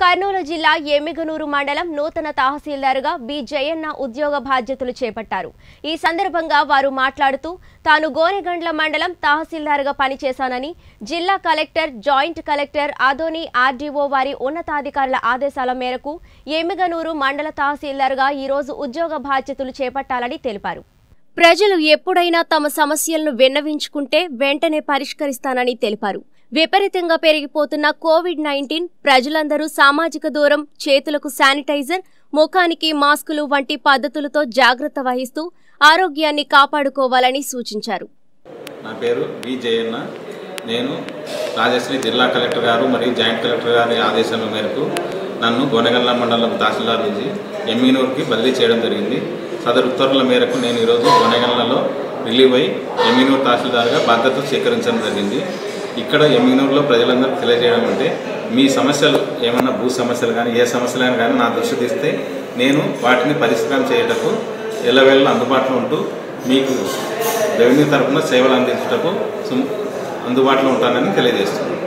కర్నూలు జిల్లా ఎమ్మిగనూరు మండలం నూతన తహసీల్దార్గా బి జయన్న ఉద్యోగ బాధ్యతలు చేపట్టారు. ఈ సందర్భంగా వారు మాట్లాడుతూ తాను గోనెగండ్ల మండలం తహసీల్దార్గా పనిచేశానని జిల్లా collector joint collector Adoni RDO వారి ఉన్నతాధికారుల ఆదేశాల మేరకు ఎమ్మిగనూరు మండల తహసీల్దార్గా ఈరోజు ఉద్యోగ బాధ్యతలు చేపట్టాలని తెలిపారు. ప్రజలు ఎప్పుడైనా తమ సమస్యలను విన్నవించుకుంటే వెంటనే పరిష్కరిస్తానని తెలిపారు. విపరీతంగా పెరిగిపోతున్న కోవిడ్ నైన్టీన్ ప్రజలందరూ సామాజిక దూరం చేతులకు శానిటైజర్ ముఖానికి మాస్కులు వంటి పద్ధతులతో జాగ్రత్త వహిస్తూ ఆరోగ్యాన్ని కాపాడుకోవాలని సూచించారు. నా పేరు వి జయన్న. నేను రాజశ్రీ జిల్లా కలెక్టర్ గారు మరియు జాయింట్ కలెక్టర్ గారి ఆదేశాల మేరకు నన్ను గోనగల్ల మండలం తహసీల్దార్ నుంచి ఎమ్మినూరుకి బదిలీ చేయడం జరిగింది. సదరు ఉత్తర్వుల మేరకు నేను ఈరోజు గోనగల్లలో రిలీవ్ అయి ఎమ్మినూరు తహసీల్దార్గా బాధ్యత స్వీకరించడం జరిగింది. ఇక్కడ ఎమ్మినూరులో ప్రజలందరూ తెలియజేయడం అంటే మీ సమస్యలు ఏమన్నా భూ సమస్యలు కానీ ఏ సమస్యలైనా కానీ నా దృష్టి తీస్తే నేను వాటిని పరిష్కారం చేయటకు ఎల్లవేళ అందుబాటులో ఉంటూ మీకు రెవెన్యూ తరఫున సేవలు అందించటకు అందుబాటులో ఉంటానని తెలియజేస్తున్నాను.